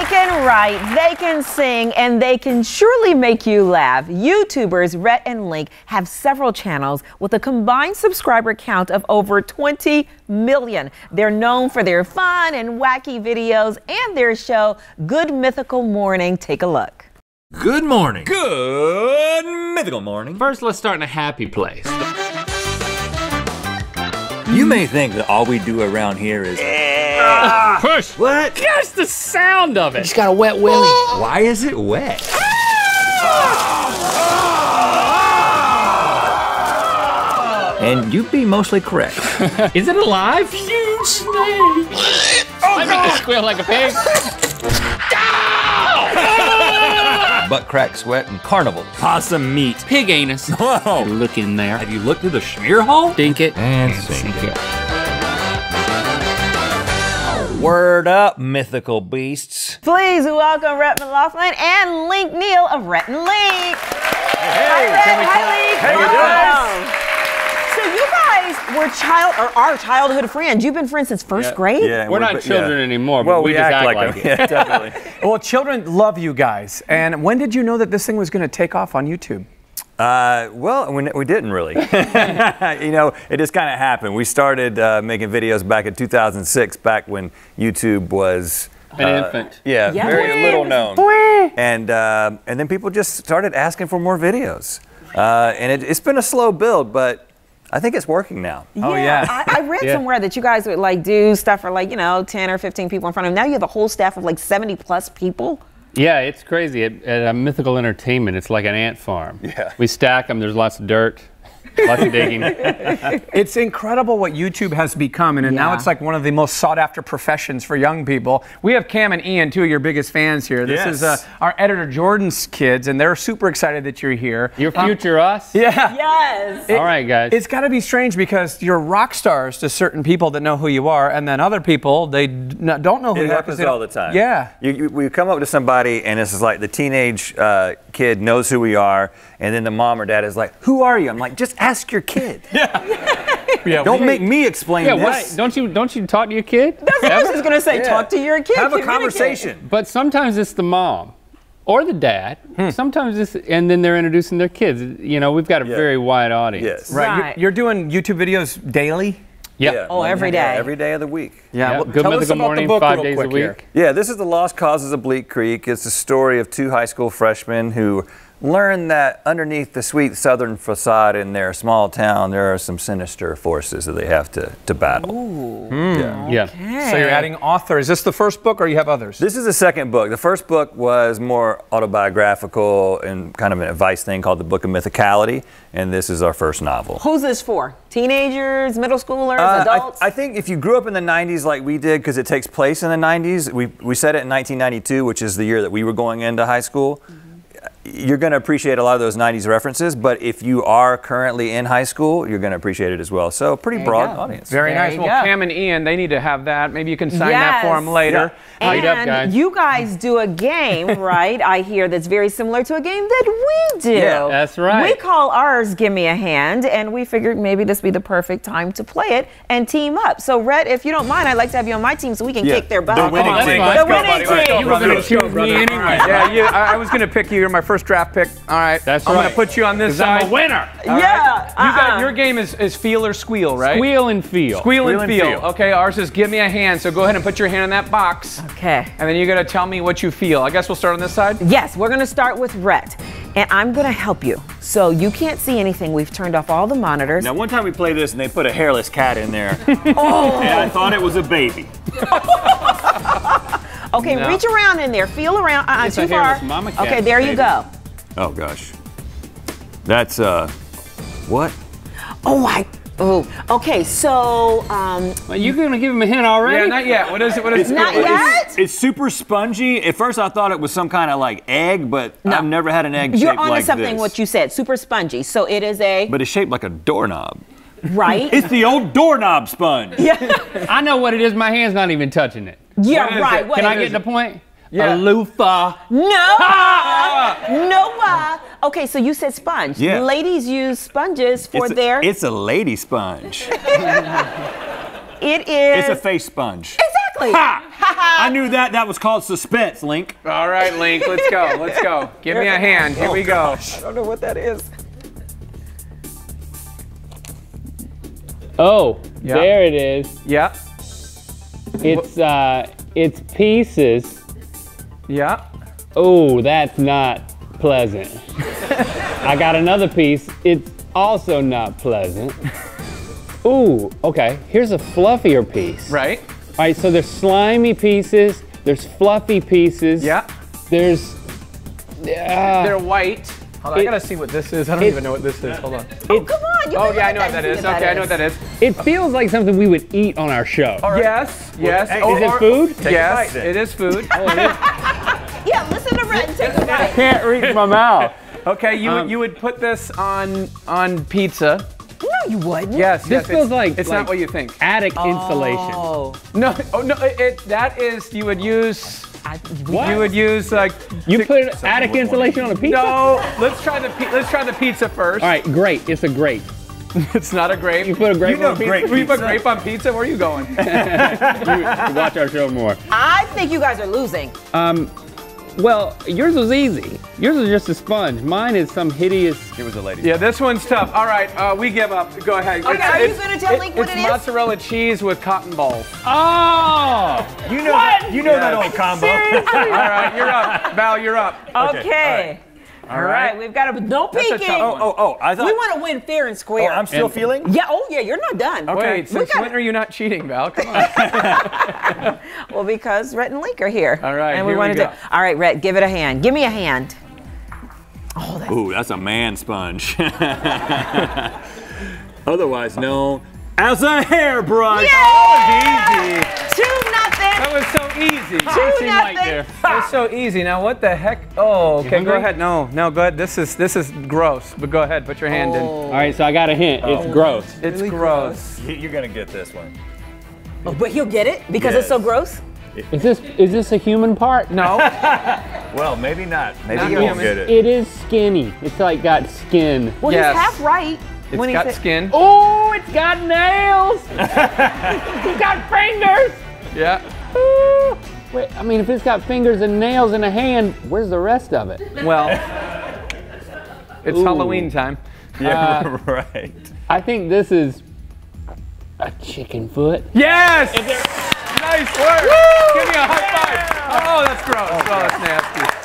They can write, they can sing, and they can surely make you laugh. YouTubers Rhett and Link have several channels with a combined subscriber count of over 20 million. They're known for their fun and wacky videos and their show, Good Mythical Morning. Take a look. Good morning. Good mythical morning. First, let's start in a happy place. You may think that all we do around here is. Ah! Push. What? Just the sound of it. He's got a wet willy. Why is it wet? Ah! And you'd be mostly correct. Is it alive? Huge snake. oh, I make it squeal like a pig. Ah! Butt crack sweat and carnival. Possum meat. Pig anus. Whoa! Look in there. Have you looked through the schmear hole? Dink it. And sink it. Word up, mythical beasts. Please welcome Rhett McLaughlin and Link Neal of Rhett and Link. Hi, Rhett. Hi, Link. How you Welcome. So you guys were child or are childhood friends. You've been friends since first grade. Yeah, We're not children anymore, but Well, we, we, act, act, like, like, them. it. Yeah, definitely. Well, children love you guys. And when did you know that this thing was going to take off on YouTube? Uh, well, we, we didn't really. you know, it just kind of happened. We started uh, making videos back in 2006, back when YouTube was An uh, infant. Yeah, Yeah. very little known. And uh, and then people just started asking for more videos, uh, and it, it's been a slow build, but I think it's working now. Oh, yeah. I, I read Yeah. somewhere that you guys would like do stuff for like, you know, 10 or 15 people in front of them. Now you have a whole staff of like 70 plus people. Yeah, it's crazy. At, at a mythical entertainment, it's like an ant farm. Yeah. We stack them. There's lots of dirt, lots of digging. It's incredible what YouTube has become, and now Yeah. it's like one of the most sought after professions for young people. We have Cam and Ian, two of your biggest fans here. This is uh, our editor Jordan's kids, and they're super excited that you're here. Your Um, future us? yeah. Yes. All right, guys. It's got to be strange because you're rock stars to certain people that know who you are, and then other people they don't know who It you are. 'cause happens they don't- all the time. Yeah. You, you, we come up to somebody, and it's like the teenage uh, kid knows who we are, and then the mom or dad is like, "Who are you?" I'm like, "Just ask your kid. yeah. Don't make me explain yeah, this. why? Don't you don't you talk to your kid? That's what I was just going to say. Yeah. Talk to your kid. Have a conversation. But sometimes it's the mom or the dad. Hmm. Sometimes it's and then they're introducing their kids. You know, we've got a Yeah. very wide audience. Yes. Right. You're, you're doing YouTube videos daily. Yeah. Yeah, Oh, Monday- every yeah, day. every day of the week. Yeah, well, Good tell us about Morning, the book five days a week. here. Yeah, this is the Lost Causes of Bleak Creek. It's the story of two high school freshmen who learn that underneath the sweet southern facade in their small town, there are some sinister forces that they have to, to battle. Yeah. Yeah. So you're adding author. Is this the first book, or you have others? This is the second book. The first book was more autobiographical and kind of an advice thing called the Book of Mythicality, and this is our first novel. Who's this for? Teenagers, middle schoolers, Uh, I- adults? I, think if you grew up in the 90s like we did, because it takes place in the 90s, we, we said it in 1992, which is the year that we were going into high school. You're going to appreciate a lot of those 90s references, but if you are currently in high school, you're going to appreciate it as well. So, pretty There broad audience. Very There nice. Well, go. Cam and Ian, they need to have that. Maybe you can sign that for them later. Yeah. Read up, and guys. you guys do a game, right? I hear that's very similar to a game that we do. Yeah, that's right. We call ours "Give Me a Hand," and we figured maybe this would be the perfect time to play it and team up. So, Rhett, if you don't mind, I'd like to have you on my team so we can Yeah, kick their butt. the winning team. The winning buddy. Let's go, team. You were gonna Let's choose me brother. anyway. Yeah, you, I, I was going to pick you. You're my first draft pick. All right. That's I'm right. going to put you on this 'Cause I'm side. a winner. All right. Yeah, You got, uh-uh. your game is, is feel or squeal, right? Squeal and feel. Squeal and Squeal and feel. feel. Okay, ours is give me a hand. So go ahead and put your hand in that box. Okay. And then you got to tell me what you feel. I guess we'll start on this side. Yes, we're going to start with Rhett, and I'm going to help you. So you can't see anything. We've turned off all the monitors. Now, one time we played this and they put a hairless cat in there. oh. And I thought it was a baby. Okay, No. reach around in there. Feel around. Uh-uh, too far. hairless mama cat, okay, there you go. Oh, gosh. That's, uh, what? Oh, I. Oh, okay. So, um, Well, you gonna give him a hint already? Yeah, not yet. What is it? What is it? Not it? yet? It's, it's super spongy. At first, I thought it was some kind of like egg, but I've never had an egg you're shaped onto like something. this. What you said, super spongy. So it is a but it's shaped like a doorknob. right. It's the old doorknob sponge. yeah, I know what it is. My hand's not even touching it. Yeah, What is right. What Can I is get the point? Yeah. A loofah. No, no. Uh, okay, so you said sponge. Yeah. Ladies use sponges for It's a, their. it's a lady sponge. it is It's a face sponge. exactly. Really? I knew that. That was called suspense, Link. All right, Link, let's go. Let's go. Give me a hand. Here we go. I don't know what that is. Oh, Yeah. there it is. Yeah, It's uh, it's pieces. yeah. Oh, that's not pleasant. I got another piece. It's also not pleasant. Ooh, okay. Here's a fluffier piece. Right. All right, so there's slimy pieces. There's fluffy pieces. Yeah. There's. Uh, They're white. Hold on, I gotta see what this is. I don't it- even know what this is. Hold on. Oh, come on. You Oh yeah, I know what at that and Okay, I know what that is. it feels like something we would eat on our show. Yes, yes. hey, Or- Is it food? Take a Yes, bite then. it is food. Yeah, listen to Rhett and take a bite. Can't reach my mouth. Okay, you Um, would you would put this on on pizza. No, you wouldn't. Yes, This yes. feels it's, like- it's like- not what you think. Attic insulation. Oh. No, oh no, it, it that is you would use I, What? you would use like You put attic insulation on a pizza? no. Let's try the pi- let's try the pizza first. All right, great. It's a grape. It's not a grape. You put a grape You know on a pizza. grape we put grape on pizza. Where are you going? You watch our show more. I think you guys are losing. Um, well, yours was easy. Yours was just a sponge. Mine is some hideous. It was a lady. yeah, this one's tough. All right, uh, we give up. Go ahead. Okay, are you gonna tell Link what it's it is? mozzarella cheese with cotton balls. Oh! You know that. That old combo. All right, you're up. Val, you're up. Okay. All right. We've got a no peeking. tough Oh, oh, oh! I thought. We want to win fair and oh, square. I'm still And- feeling. yeah. Oh, yeah. You're not done. Wait, We since gotta- when are you not cheating, Val? Come on. Well, because Rhett and Link are here. All right, And we here we wanted go. to. All right, Rhett, give it a hand. Give me a hand. Oh, that's Ooh, that's a man sponge. Otherwise known as a hairbrush. Yeah! Oh, Two That was so easy. Two Seemed like nothing. there. That was so easy. Now what the heck? Oh, okay. Go ahead. No, no. Go ahead. This is this is gross. But go ahead. Put your hand in. Oh. All right, so I got a hint. It's oh. gross. It's gross. You- You're gonna get this one. Oh, but he'll get it because it's so gross. Is this is this a human part? No. Well, maybe not. Maybe Not you won't get it. It is skinny. It's like got skin. Well, Yes. he's half right. It's when he got said- skin. Oh, it's got nails. it's got fingers. Yeah. Ooh. Wait, I mean, if it's got fingers and nails and a hand, where's the rest of it? Well, it's Ooh. Halloween time. Yeah, right. I think this is a chicken foot. Yes. Nice work. Give me a high five. Oh, that's gross. Oh, that's nasty.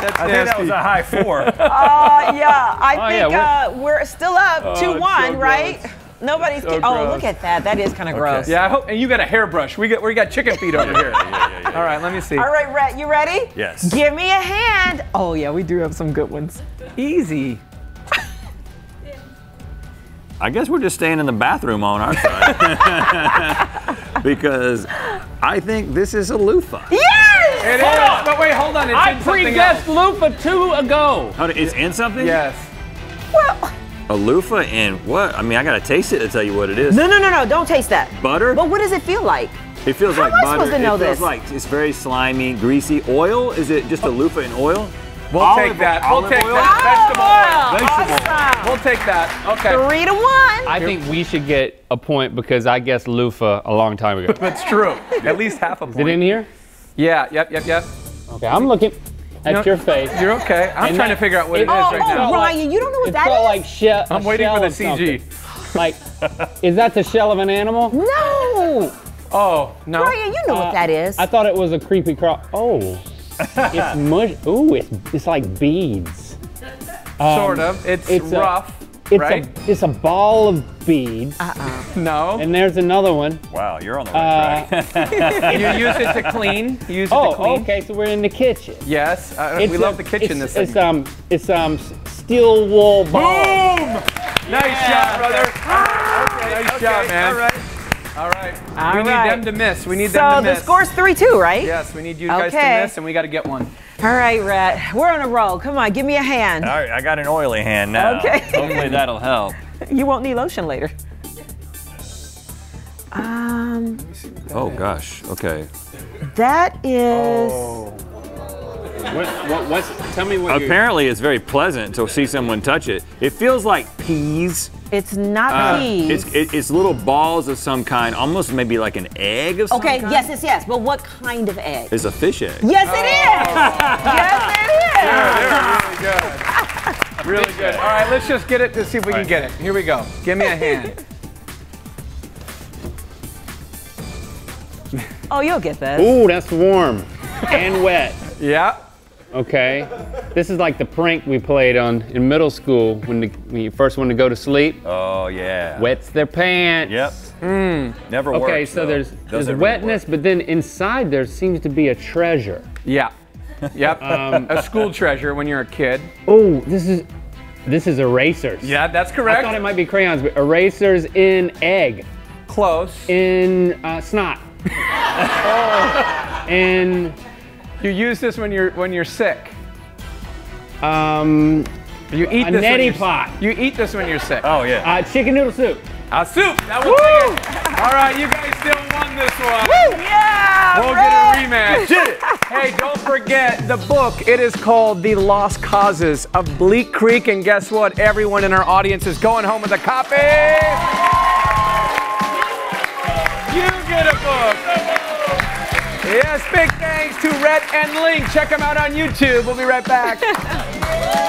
That's I think that was a high four. Uh, yeah, I Oh, think yeah, uh, we're still up Oh, 2 it's 1, so right? gross. Nobody's. Oh, so oh, look at that. That is kind of gross. yeah, I hope. And you got a hairbrush. We got we got chicken feet over here. All right, let me see. All right, Rhett, you ready? Yes. Give me a hand. Oh, yeah, we do have some good ones. Easy. I guess we're just staying in the bathroom on our side. because I think this is a loofah. Yes! It is. But wait, hold on. It's I in pre-guessed loofah two ago. Oh, It's in something? Yes. Well, A loofah in what? I mean, I gotta taste it to tell you what it is. no, no, no, no. Don't taste that. Butter? But what does it feel like? It feels How like am I butter. supposed to know it feels this? like it's very slimy, greasy. Oil? Is it just a loofah in oil? We'll Olive- take that. We'll take oil? that. Vegetable oil. Vegetable Awesome. We'll take that. Okay. Three to one. I think we should get a point because I guessed loofah a long time ago. That's true. At least half a point. Is it in here? Yeah. Yep. Yep. Yep. Okay, I'm looking at No, your face. You're okay. I'm And trying to figure out what it is oh, right oh, now. Ryan, you don't know what it that felt is? like shell. I'm a waiting for the CG. something. Like, is that the shell of an animal? no. Oh no. Ryan, you know what uh, that is. I thought it was a creepy crawl. Oh, it's mush. Ooh, it's it's like beads. Sort um, of. It's, it's a- rough. It's right? a it's a ball of beads. no. And there's another one. Wow, you're on the right Uh, track. you use it to clean. You use it to oh, clean. okay. So we're in the kitchen. Yes. Uh, we a- love the kitchen. It's, this it's segment. um it's um steel wool ball. Boom! Nice shot, brother. nice shot, man. All right. All right. All we right. need them to miss. We need so them to miss. So the score's 3 2, right? Yes, we need you guys to miss, and we got to get one. All right, Rhett. We're on a roll. Come on, give me a hand. All right, I got an oily hand now. Okay. Hopefully that'll help. You won't need lotion later. Um, Oh gosh. Okay. that is. What, what what's? Tell me what. Apparently, it's very pleasant to see someone touch it. It feels like peas It's not Uh, peas. it's it, it's little balls of some kind, almost maybe like an egg of some okay, kind. yes, yes, yes. But what kind of egg? It's a fish egg. Yes, it is. yes, it is. Really good. really good. All right, let's just get it to see if we can right. get it. Here we go. Give me a hand. Oh, you'll get this. Ooh, that's warm and wet. Yeah. Okay. This is like the prank we played on in middle school when, the, when you first wanted to go to sleep. Oh yeah. Wets their pants. Yep. Never works. Okay, so though. there's there's Doesn't really wetness, work. but then inside there seems to be a treasure. Yeah. Yep. a school treasure when you're a kid. Oh, this is this is erasers. Yeah, that's correct. I thought it might be crayons, but erasers in egg, Close. in uh, snot, in You use this when you're when you're sick. um, You eat A this when neti you're- pot. You eat this when you're sick. Oh yeah. uh, chicken noodle soup. A soup. That was it. All right, you guys still won this one. Yeah. We'll get a rematch. Did it. Hey, don't forget the book. It is called The Lost Causes of Bleak Creek. And guess what? Everyone in our audience is going home with a copy. You get a book. Yes, big thanks to Rhett and Link. Check them out on YouTube. We'll be right back.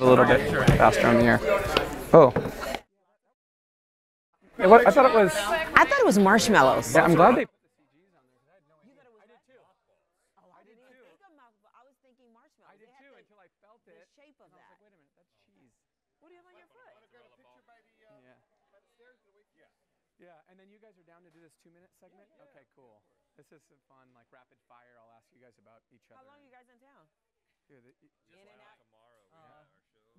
A little bit faster on the air. Oh. I thought it was. I thought it was marshmallows. Yeah, I'm glad they. Yeah, and then you guys are down to do this two minute segment? Okay, cool. This is some fun, like rapid fire. I'll ask you guys about each other. How long are you guys in town? Dude, it- it- In and out. Oh.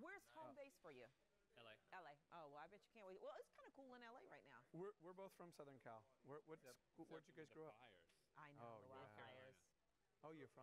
Where's home base for you? LA. LA. Oh, well, I bet you can't wait. Well, it's kind of cool in LA right now. we're, we're both from Southern Cal. Where, what school, where'd you guys grow up? I know Oh, the yeah. wildfires. Oh, you're from